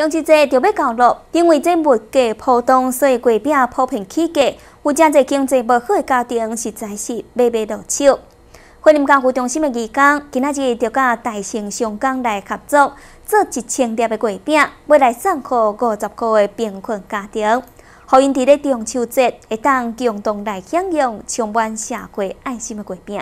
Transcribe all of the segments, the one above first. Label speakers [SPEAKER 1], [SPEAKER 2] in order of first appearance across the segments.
[SPEAKER 1] 中秋节就要到了，因为这物价波动，所以月饼普遍起价。有真侪经济无好的家庭，实在是买买落手。惠林家福中心的义工，今仔日就甲大成商港来合作，做一千粒的月饼，要来送给五十个的贫困家庭，互因伫咧中秋节会当共同来享用充满社会爱心的月饼。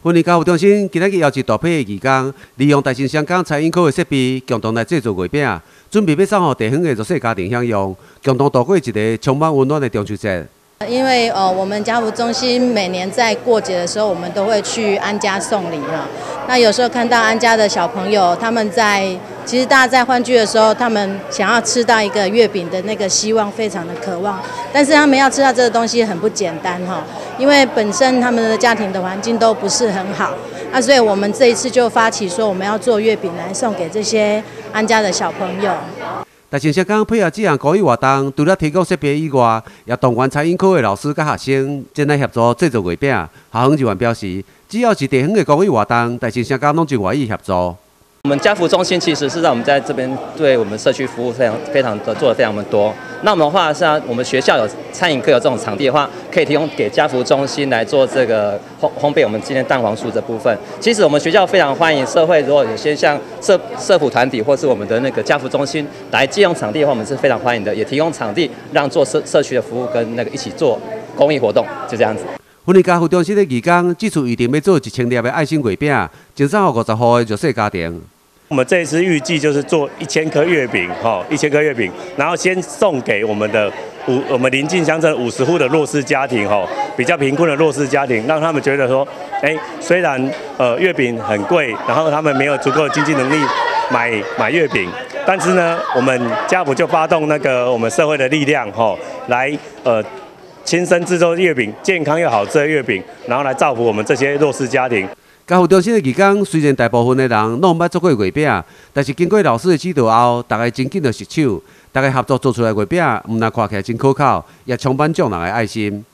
[SPEAKER 2] 婚礼家福中心今仔日邀请大批的义工，利用大成香港餐饮科的设备，共同来制作月饼，准备要送互地方的弱势家庭享用，共同度过一个充满温暖的中秋节。
[SPEAKER 3] 因为呃，我们家福中心每年在过节的时候，我们都会去安家送礼哈。那有时候看到安家的小朋友，他们在其实大家在欢聚的时候，他们想要吃到一个月饼的那个希望，非常的渴望。但是他们要吃到这个东西很不简单哈，因为本身他们的家庭的环境都不是很好。那所以我们这一次就发起说，我们要做月饼来送给这些安家的小朋友。
[SPEAKER 2] 大成社工配合这项公益活动，除了提供设备以外，也动员餐饮科的老师甲学生前来协助制作月饼。校方人员表示，只要是地方的公益活动，大成社工拢真愿意协助。
[SPEAKER 4] 我们家福中心其实是让我们在这边对我们社区服务非常非常的做的非常的多。那我们的话是啊，我们学校有餐饮课有这种场地的话，可以提供给家福中心来做这个烘烘焙我们今天蛋黄酥这部分。其实我们学校非常欢迎社会如果有些像社社福团体或是我们的那个家福中心来借用场地的话，我们是非常欢迎的，也提供场地让做社社区的服务跟那个一起做公益活动，就这样子。
[SPEAKER 2] 婚礼家福中心的义工这次预定要做一千粒的爱心月饼，赠送给五十户的弱势家庭。
[SPEAKER 5] 我们这一次预计就是做一千颗月饼，哈，一千颗月饼，然后先送给我们的五我们邻近乡镇五十户的弱势家庭，哈，比较贫困的弱势家庭，让他们觉得说，哎，虽然呃月饼很贵，然后他们没有足够的经济能力买买月饼，但是呢，我们家福就发动那个我们社会的力量，哈，来呃亲身制作月饼，健康又好吃的月饼，然后来造福我们这些弱势家庭。
[SPEAKER 2] 家福中心的义工，虽然大部分的人拢毋捌做过月饼，但是经过老师的指导后，大家真紧就熟手，大家合作做出来月饼，毋但看起来真可靠，也充满众人的爱心。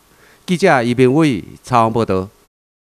[SPEAKER 2] 记者余炳伟采访报道。